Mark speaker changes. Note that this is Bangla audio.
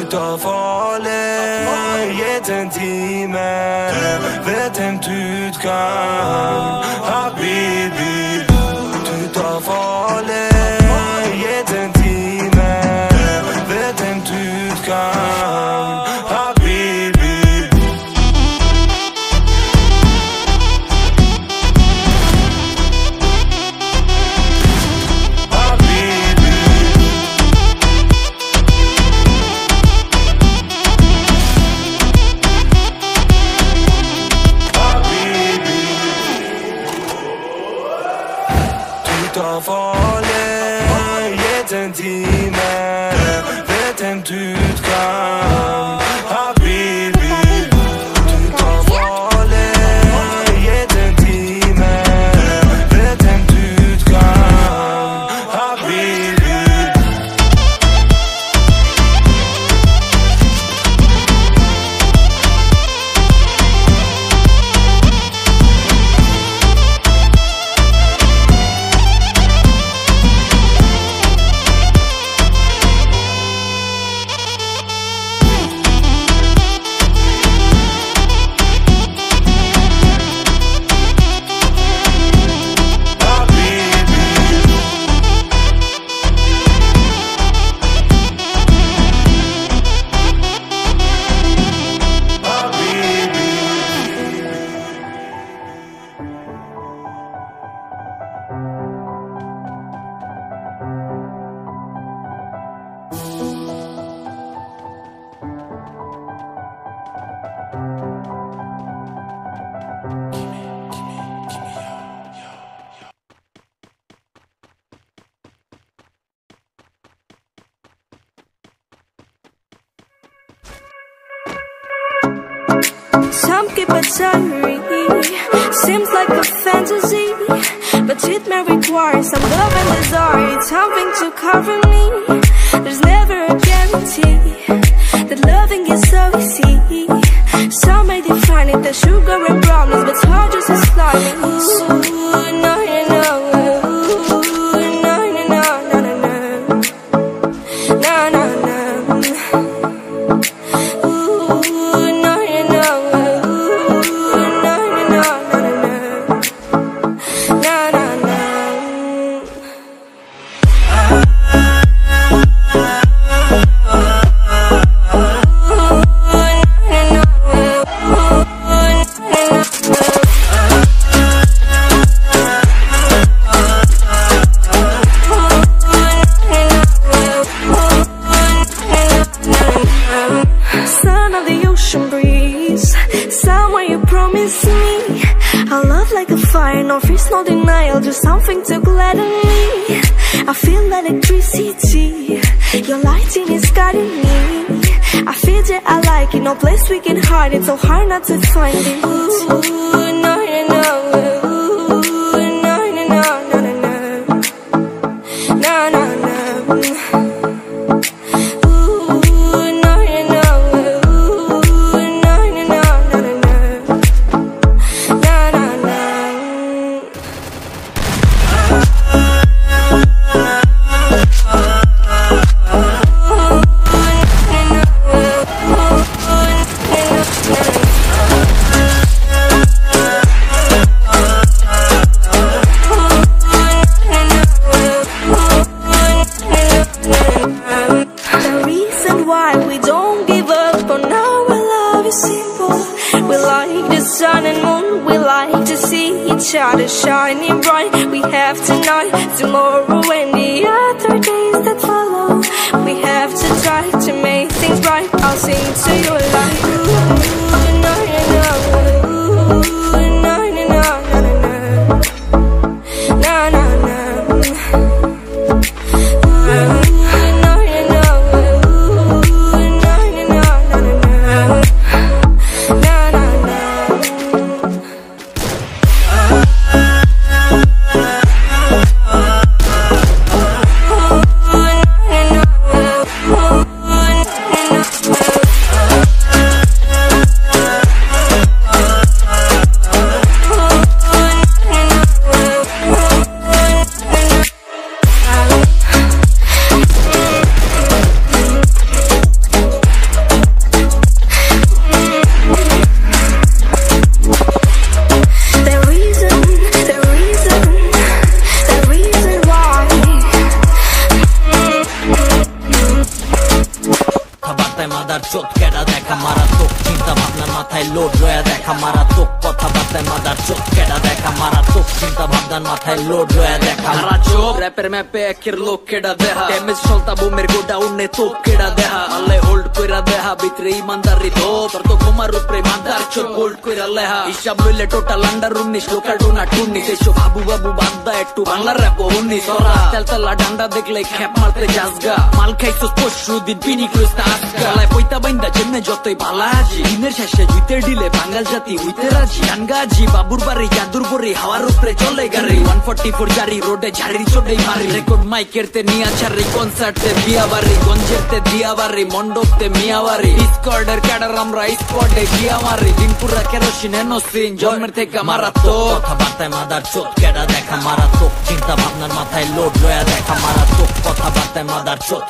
Speaker 1: ty të fale Jetën time Vetëm ty të kam. Habibi. kan vallen. Je tentimens
Speaker 2: Some keep a diary Seems like a fantasy But it may require some love and desire. Something to cover me. There's never a guarantee ocean breeze. Somewhere you promised me. A love like a fire, no fears, no denial Just something to gladden me. I feel electricity. Your lighting is guiding me. I feel that I like it, no place we can hide it So hard not to find it. Ooh, each other shining bright. We have tonight, tomorrow, and the other days that follow. We have to try to make things right. I'll sing to you রাস্তায় মাদার চোখ কেডা দেখা মারা তো চিন্তা ভাবনার
Speaker 3: মাথায় লোড রয়া দেখা মারা তো কথাবার্তায় মাদার চোখ কেডা দেখা মারা তো চিন্তা ভাবনার মাথায় লোড রয়া দেখা
Speaker 4: মারা চোখ র্যাপের ম্যাপে একের লোক কেডা দেখা ড্যামেজ চলতা বুমের গোডাউনে তো কেডা দেখা আলে হোল্ড koira deha bitre imandari do Tor to komar upre mandar chor gold koira leha হিসাব লইলে টোটাল আন্ডার উনিশ লোকাল টোনা টুন্নিশ এসব হাবু বাবু বান্দা একটু বাংলার র্যাপ উনিশ তোরা তেলতলা ডান্ডা দেখলে খ্যাপ মারতে যাসগা মাল খাইছস পরশু দিন, পিনি ক্রুজ আজকা লাই পয়তা বাইন্দা যেমনে যতই ভালা আজি। দিনের শেষে জুইতে ডিলে বাঙ্গাল জাতি হইতে রাজি। গানগাজি বাবুর বাড়ি, জাদুর বড়ি, হাওয়ার উপরে চলে গাড়ি। ওয়ান ফোর্টি ফোর জারি, রোডে ঝাড়ি চোডেই মারি। রেকর্ড মাইকের তে নিয়া ছাড়ি কনসার্ট তে বিয়া বাড়ি, গঞ্জের তে দিয়া বাড়ি মন্ডপ তে মিয়া বাড়ি স্কোয়াডের ক্যাডার আমরা স্পটে গিয়া মারি। দিনপুরা কেরোসিন এনোসিন জন্মের থেকে মারাত্মক।
Speaker 3: কথাবার্তায় মাদার চোখ কেডা দেখা মারাত্মক। চিন্তা ভাবনার মাথায় লোড লয়া দেখা মারাত্মক। কথাবার্তায় মাদার চোখ